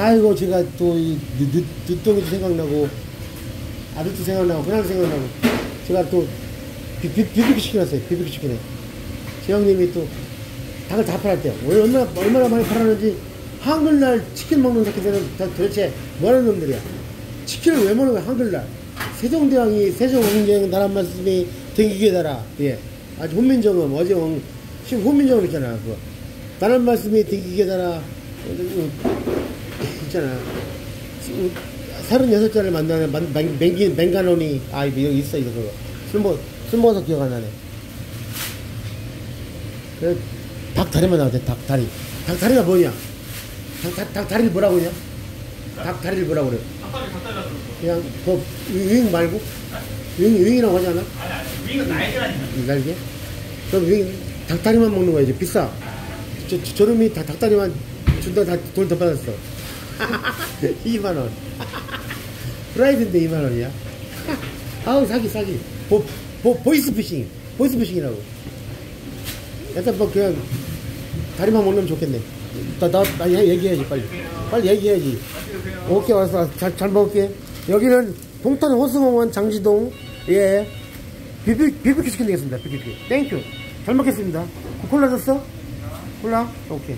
아이고 제가 또이 늦둥이도 생각나고 아들도 생각나고 그날 생각나고 제가 또 비, 비, 비비큐 시켜놨어요 비비큐 치킨에 제 형님이 또 닭을 다 팔았대요. 얼마나 얼마나 많이 팔았는지 한글날 치킨 먹는 새끼들은 다 도대체 뭐하는 놈들이야. 치킨을 왜 먹는 거야 한글날. 세종대왕이 세종왕정 나란 말씀이 댕기게 달아. 예. 아주 혼민정음 어제 왕 지금 혼민정음 있잖아 그거. 나란 말씀이 댕기게 달아 있잖아. 36자를 만나는 맹긴, 맹가노니, 아, 이거 있어, 이거, 그거. 술 먹, 술 먹어서 기억 안 나네. 그래, 닭다리만 나왔대, 닭다리. 닭다리가 뭐냐? 닭, 닭, 닭다리를 뭐라고 그냐? 닭다리를 뭐라고 그래? 그냥, 그, 윙 말고? 윙, 윙이라고 하지 않아? 아니, 아니, 윙은 날개라니까. 날개? 그럼 윙, 닭다리만 먹는 거야, 이제 비싸. 저, 저, 저놈이 다, 닭다리만 준다, 다, 돈 더 받았어. 2만원. 프라이드인데 2만원이야? 아우, 사기, 사기. 보, 보, 보이스 피싱. 보이스 피싱이라고. 일단 뭐, 그냥, 다리만 먹으면 좋겠네. 나, 나, 나 얘기해야지, 빨리. 빨리 얘기해야지. 오케이, 왔어. 잘, 잘 먹을게. 여기는 동탄 호수공원 장지동, 예. 비비, 비비큐 시킨 되겠습니다, 비비큐. 땡큐. 잘 먹겠습니다. 콜라 줬어? 콜라? 오케이.